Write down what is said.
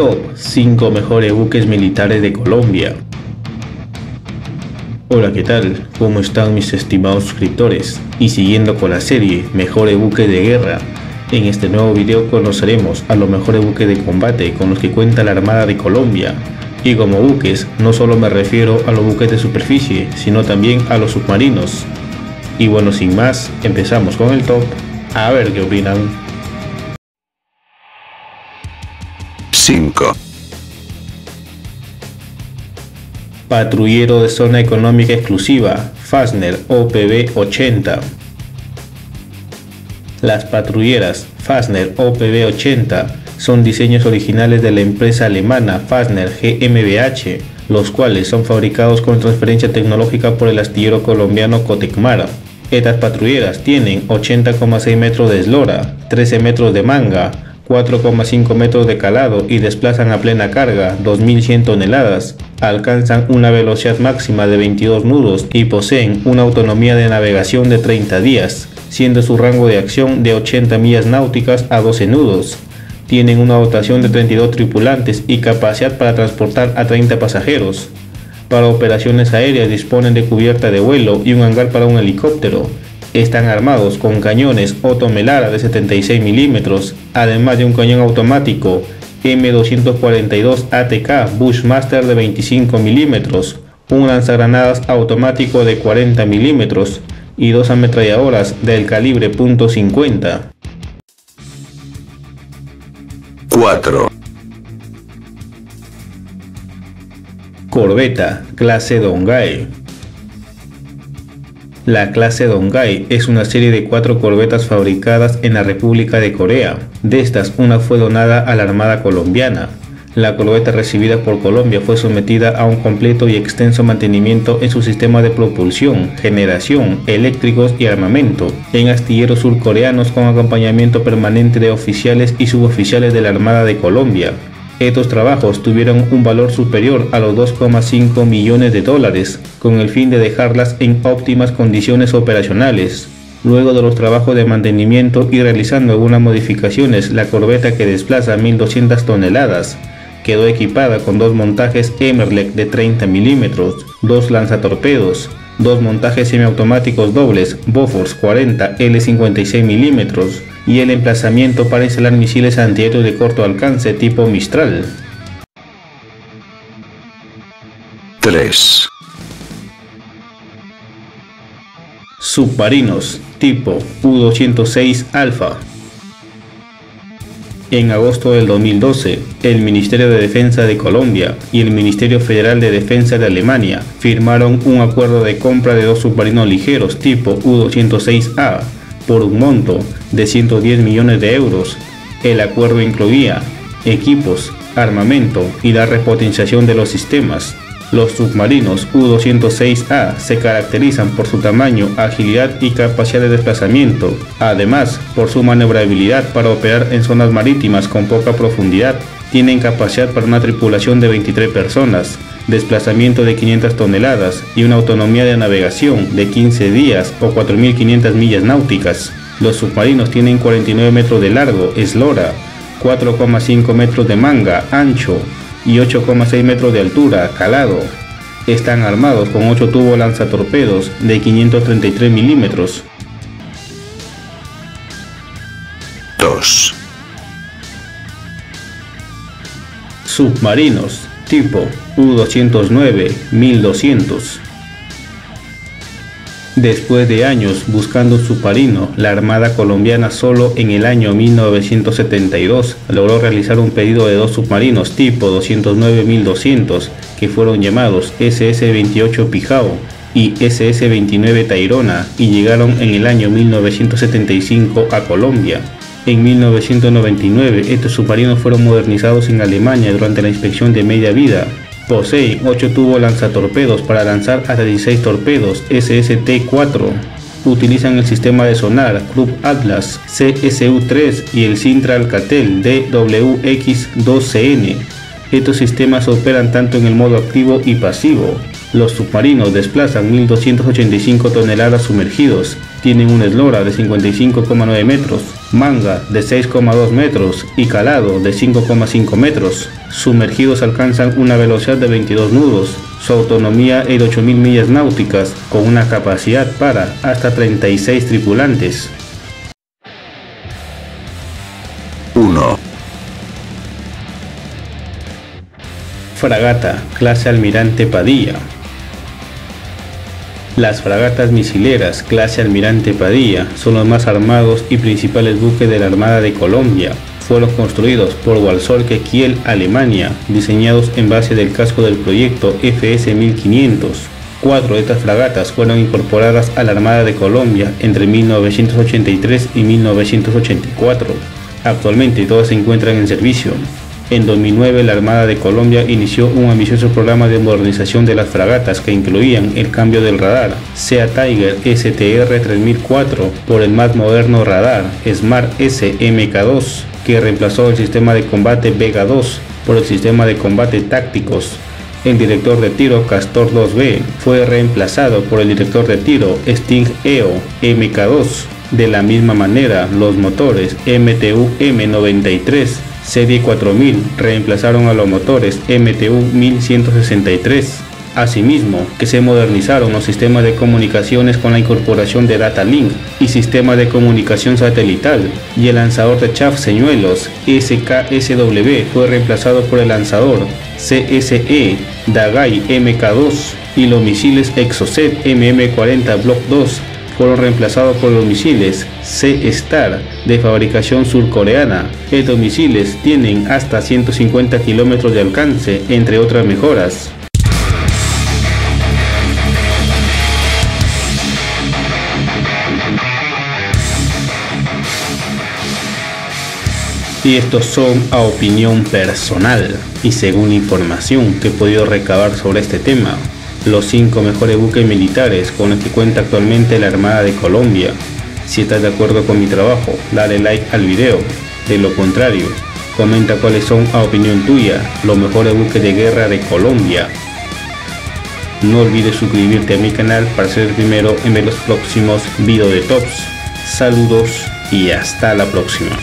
Top 5 mejores buques militares de Colombia. Hola, ¿qué tal? ¿Cómo están mis estimados suscriptores? Y siguiendo con la serie Mejores buques de guerra, en este nuevo video conoceremos a los mejores buques de combate con los que cuenta la Armada de Colombia. Y como buques, no solo me refiero a los buques de superficie, sino también a los submarinos. Y bueno, sin más, empezamos con el top. A ver qué opinan. 5. Patrullero de Zona Económica Exclusiva, Fastner OPB 80. Las patrulleras Fastner OPB 80 son diseños originales de la empresa alemana Fastner GmbH, los cuales son fabricados con transferencia tecnológica por el astillero colombiano Cotecmara. Estas patrulleras tienen 80,6 metros de eslora, 13 metros de manga, 4,5 metros de calado y desplazan a plena carga 2.100 toneladas. Alcanzan una velocidad máxima de 22 nudos y poseen una autonomía de navegación de 30 días, siendo su rango de acción de 80 millas náuticas a 12 nudos. Tienen una dotación de 32 tripulantes y capacidad para transportar a 30 pasajeros. Para operaciones aéreas disponen de cubierta de vuelo y un hangar para un helicóptero están armados con cañones Otto Melara de 76 milímetros, además de un cañón automático M242 ATK Bushmaster de 25 milímetros, un lanzagranadas automático de 40 milímetros y dos ametralladoras del calibre .50. 4. Corbeta clase Dongai la clase Dongai es una serie de cuatro corbetas fabricadas en la República de Corea. De estas, una fue donada a la Armada colombiana. La corbeta recibida por Colombia fue sometida a un completo y extenso mantenimiento en su sistema de propulsión, generación, eléctricos y armamento, en astilleros surcoreanos con acompañamiento permanente de oficiales y suboficiales de la Armada de Colombia. Estos trabajos tuvieron un valor superior a los 2,5 millones de dólares, con el fin de dejarlas en óptimas condiciones operacionales. Luego de los trabajos de mantenimiento y realizando algunas modificaciones, la corbeta que desplaza 1.200 toneladas quedó equipada con dos montajes Emerlec de 30 milímetros, dos lanzatorpedos, dos montajes semiautomáticos dobles Bofors 40 L56 milímetros, y el emplazamiento para instalar misiles antiaéreos de corto alcance tipo Mistral. 3. Submarinos tipo U-206 Alpha. En agosto del 2012, el Ministerio de Defensa de Colombia y el Ministerio Federal de Defensa de Alemania firmaron un acuerdo de compra de dos submarinos ligeros tipo U-206A por un monto de 110 millones de euros. El acuerdo incluía equipos, armamento y la repotenciación de los sistemas. Los submarinos U-206A se caracterizan por su tamaño, agilidad y capacidad de desplazamiento, además por su maniobrabilidad para operar en zonas marítimas con poca profundidad. Tienen capacidad para una tripulación de 23 personas, desplazamiento de 500 toneladas y una autonomía de navegación de 15 días o 4.500 millas náuticas. Los submarinos tienen 49 metros de largo, eslora, 4,5 metros de manga, ancho y 8,6 metros de altura, calado. Están armados con 8 tubos lanzatorpedos de 533 milímetros. 2. Submarinos tipo U-209-1200. Después de años buscando submarino, la Armada colombiana solo en el año 1972 logró realizar un pedido de dos submarinos tipo 209-1200 que fueron llamados SS-28 Pijao y SS-29 Tairona y llegaron en el año 1975 a Colombia. En 1999, estos submarinos fueron modernizados en Alemania durante la inspección de media vida. Poseen 8 tubos lanzatorpedos para lanzar hasta 16 torpedos SST-4. Utilizan el sistema de sonar Club Atlas CSU-3 y el Sintra Alcatel DWX-2CN. Estos sistemas operan tanto en el modo activo y pasivo. Los submarinos desplazan 1.285 toneladas sumergidos tienen una eslora de 55,9 metros, manga de 6,2 metros y calado de 5,5 metros. Sumergidos alcanzan una velocidad de 22 nudos. Su autonomía es de 8.000 millas náuticas con una capacidad para hasta 36 tripulantes. 1, Fragata, clase Almirante Padilla. Las fragatas misileras, clase Almirante Padilla, son los más armados y principales buques de la Armada de Colombia. Fueron construidos por Walsorke Kiel, Alemania, diseñados en base del casco del proyecto FS 1500. Cuatro de estas fragatas fueron incorporadas a la Armada de Colombia entre 1983 y 1984. Actualmente todas se encuentran en servicio. En 2009 la Armada de Colombia inició un ambicioso programa de modernización de las fragatas que incluían el cambio del radar SEA Tiger STR 3004 por el más moderno radar Smart S MK2 que reemplazó el sistema de combate Vega 2 por el sistema de combate tácticos el director de tiro Castor 2B fue reemplazado por el director de tiro Sting EO MK2. De la misma manera, los motores MTU M93 Serie 4000 reemplazaron a los motores MTU 1163. Asimismo, que se modernizaron los sistemas de comunicaciones con la incorporación de Data Link y sistema de comunicación satelital, y el lanzador de chaff señuelos SKSW fue reemplazado por el lanzador CSE Dagai MK2 y los misiles Exocet MM40 Block 2 fueron reemplazados por los misiles C-Star de fabricación surcoreana. Estos misiles tienen hasta 150 kilómetros de alcance, entre otras mejoras. Y estos son a opinión personal y según información que he podido recabar sobre este tema los 5 mejores buques militares con los que cuenta actualmente la Armada de Colombia. Si estás de acuerdo con mi trabajo, dale like al video. De lo contrario, comenta cuáles son a opinión tuya los mejores buques de guerra de Colombia. No olvides suscribirte a mi canal para ser el primero en ver los próximos videos de tops. Saludos y hasta la próxima.